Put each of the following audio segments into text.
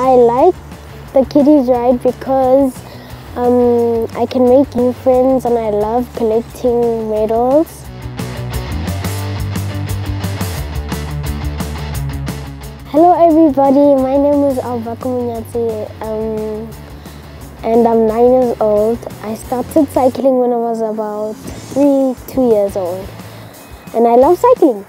I like the kiddies ride because um, I can make new friends and I love collecting medals. Hello everybody, my name is Aobakwe Monyatsi um, and I'm nine years old. I started cycling when I was about three, two years old and I love cycling.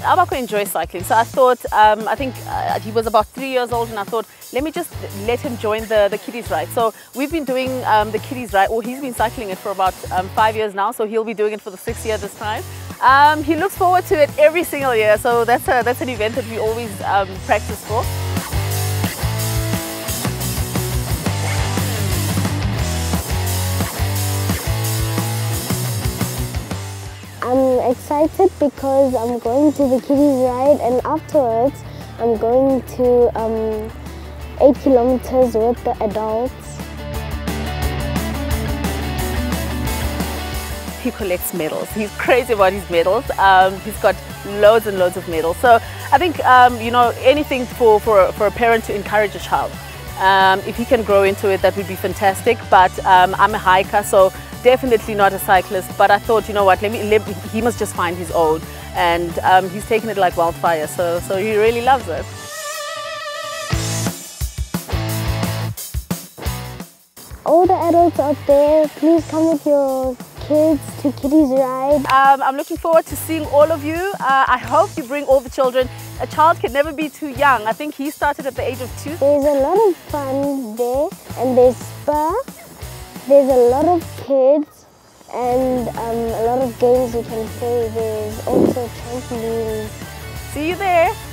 Aobakwe enjoys cycling, so I thought, um, I think uh, he was about three years old, and I thought, let me just let him join the, the kiddies ride. So we've been doing um, the kiddies ride, or he's been cycling it for about um, five years now, so he'll be doing it for the sixth year this time. Um, he looks forward to it every single year, so that's, a, that's an event that we always um, practice for. Excited because I'm going to the kiddies ride and afterwards I'm going to um, 8 kilometers with the adults. He collects medals. He's crazy about his medals. Um, he's got loads and loads of medals. So I think, um, you know, anything for, for, for a parent to encourage a child. Um, if he can grow into it, that would be fantastic. But um, I'm a hiker, so definitely not a cyclist. But I thought, you know what, let me, let, he must just find his own. And um, he's taken it like wildfire, so, so he really loves it. All the adults out there, please come with your kids to Kiddies Ride. Um, I'm looking forward to seeing all of you. Uh, I hope you bring all the children. A child can never be too young. I think he started at the age of two. There's a lot of fun there and there's spa. There's a lot of kids and um, a lot of games you can play. There's also trampolines. See you there.